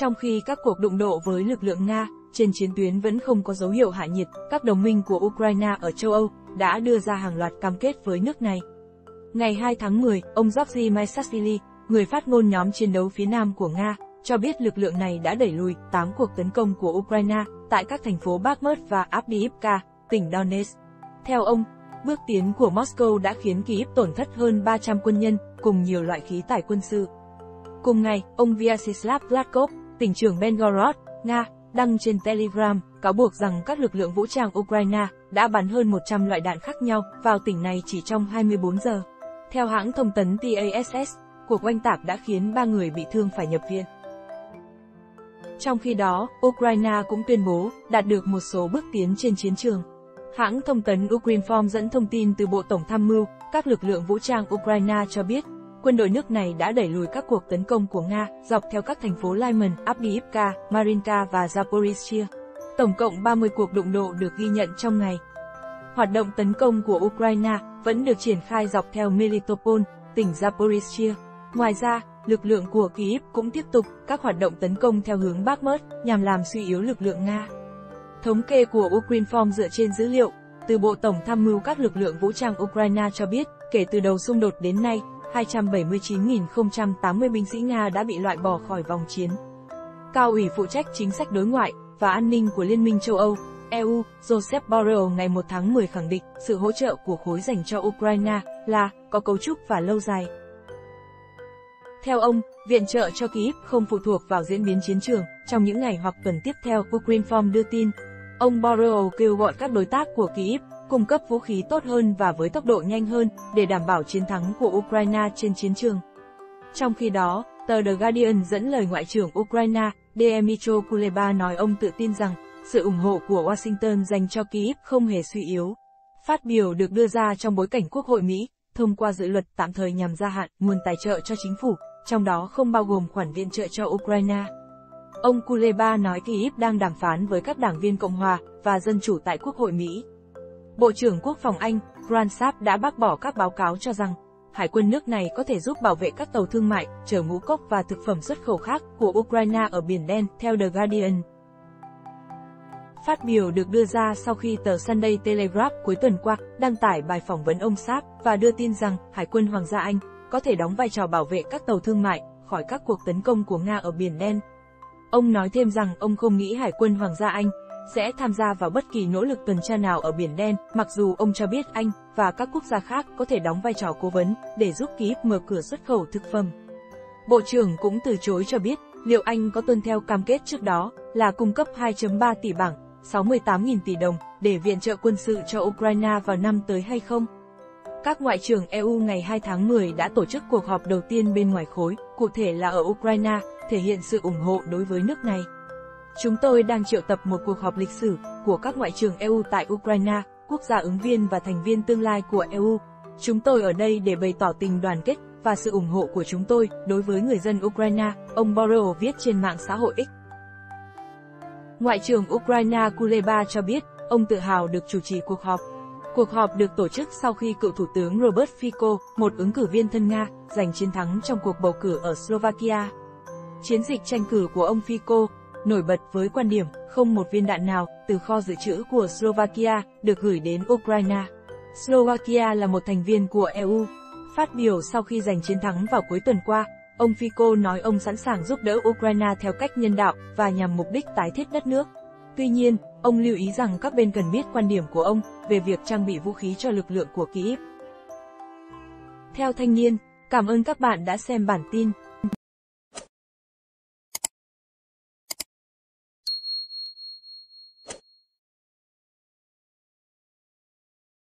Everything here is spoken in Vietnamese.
Trong khi các cuộc đụng độ với lực lượng Nga trên chiến tuyến vẫn không có dấu hiệu hạ nhiệt, các đồng minh của Ukraine ở châu Âu đã đưa ra hàng loạt cam kết với nước này. Ngày 2 tháng 10, ông Georgy Maisashvili, người phát ngôn nhóm chiến đấu phía Nam của Nga, cho biết lực lượng này đã đẩy lùi 8 cuộc tấn công của Ukraine tại các thành phố Bakhmut và Avdiivka, tỉnh Donetsk. Theo ông, bước tiến của Moscow đã khiến Kyiv tổn thất hơn 300 quân nhân cùng nhiều loại khí tải quân sự. Cùng ngày, ông Vyacheslav Gladkov, tỉnh trưởng Belgorod, Nga, đăng trên Telegram, cáo buộc rằng các lực lượng vũ trang Ukraine đã bắn hơn 100 loại đạn khác nhau vào tỉnh này chỉ trong 24 giờ. Theo hãng thông tấn TASS, cuộc oanh tạc đã khiến 3 người bị thương phải nhập viện. Trong khi đó, Ukraine cũng tuyên bố đạt được một số bước tiến trên chiến trường. Hãng thông tấn Ukrinform dẫn thông tin từ Bộ Tổng tham mưu, các lực lượng vũ trang Ukraine cho biết, quân đội nước này đã đẩy lùi các cuộc tấn công của Nga dọc theo các thành phố Lyman, Abdiivka, Marinka và Zaporizhia. Tổng cộng 30 cuộc đụng độ được ghi nhận trong ngày. Hoạt động tấn công của Ukraine vẫn được triển khai dọc theo Melitopol, tỉnh Zaporizhia. Ngoài ra, lực lượng của Kyiv cũng tiếp tục các hoạt động tấn công theo hướng Bakhmut nhằm làm suy yếu lực lượng Nga. Thống kê của Ukrinform dựa trên dữ liệu từ Bộ Tổng tham mưu các lực lượng vũ trang Ukraine cho biết, kể từ đầu xung đột đến nay, 279.080 binh sĩ Nga đã bị loại bỏ khỏi vòng chiến. Cao ủy phụ trách chính sách đối ngoại và an ninh của Liên minh châu Âu, EU, Joseph Borrell ngày 1 tháng 10 khẳng định sự hỗ trợ của khối dành cho Ukraine là có cấu trúc và lâu dài. Theo ông, viện trợ cho Kyiv không phụ thuộc vào diễn biến chiến trường trong những ngày hoặc tuần tiếp theo, Ukrinform đưa tin. Ông Borrell kêu gọi các đối tác của Kyiv cung cấp vũ khí tốt hơn và với tốc độ nhanh hơn để đảm bảo chiến thắng của Ukraine trên chiến trường. Trong khi đó, tờ The Guardian dẫn lời Ngoại trưởng Ukraine, Dmytro Kuleba nói ông tự tin rằng sự ủng hộ của Washington dành cho Kyiv không hề suy yếu. Phát biểu được đưa ra trong bối cảnh Quốc hội Mỹ thông qua dự luật tạm thời nhằm gia hạn nguồn tài trợ cho chính phủ, trong đó không bao gồm khoản viện trợ cho Ukraine. Ông Kuleba nói Kyiv đang đàm phán với các đảng viên Cộng hòa và Dân chủ tại Quốc hội Mỹ. Bộ trưởng Quốc phòng Anh, Grant đã bác bỏ các báo cáo cho rằng, hải quân nước này có thể giúp bảo vệ các tàu thương mại, chở ngũ cốc và thực phẩm xuất khẩu khác của Ukraine ở Biển Đen, theo The Guardian. Phát biểu được đưa ra sau khi tờ Sunday Telegraph cuối tuần qua đăng tải bài phỏng vấn ông Sapp và đưa tin rằng Hải quân Hoàng gia Anh có thể đóng vai trò bảo vệ các tàu thương mại khỏi các cuộc tấn công của Nga ở Biển Đen. Ông nói thêm rằng ông không nghĩ Hải quân Hoàng gia Anh sẽ tham gia vào bất kỳ nỗ lực tuần tra nào ở Biển Đen, mặc dù ông cho biết Anh và các quốc gia khác có thể đóng vai trò cố vấn để giúp Kyiv mở cửa xuất khẩu thực phẩm. Bộ trưởng cũng từ chối cho biết liệu Anh có tuân theo cam kết trước đó là cung cấp 2.3 tỷ bảng, 68.000 tỷ đồng để viện trợ quân sự cho Ukraine vào năm tới hay không. Các ngoại trưởng EU ngày 2 tháng 10 đã tổ chức cuộc họp đầu tiên bên ngoài khối, cụ thể là ở Ukraine, thể hiện sự ủng hộ đối với nước này. Chúng tôi đang triệu tập một cuộc họp lịch sử của các ngoại trưởng EU tại Ukraine, quốc gia ứng viên và thành viên tương lai của EU. Chúng tôi ở đây để bày tỏ tình đoàn kết và sự ủng hộ của chúng tôi đối với người dân Ukraine, ông Borrell viết trên mạng xã hội X. Ngoại trưởng Ukraine Kuleba cho biết, ông tự hào được chủ trì cuộc họp. Cuộc họp được tổ chức sau khi cựu Thủ tướng Robert Fico, một ứng cử viên thân Nga, giành chiến thắng trong cuộc bầu cử ở Slovakia. Chiến dịch tranh cử của ông Fico, nổi bật với quan điểm không một viên đạn nào từ kho dự trữ của Slovakia được gửi đến Ukraine. Slovakia là một thành viên của EU. Phát biểu sau khi giành chiến thắng vào cuối tuần qua, ông Fico nói ông sẵn sàng giúp đỡ Ukraine theo cách nhân đạo và nhằm mục đích tái thiết đất nước. Tuy nhiên, ông lưu ý rằng các bên cần biết quan điểm của ông về việc trang bị vũ khí cho lực lượng của Kyiv. Theo thanh niên, cảm ơn các bạn đã xem bản tin.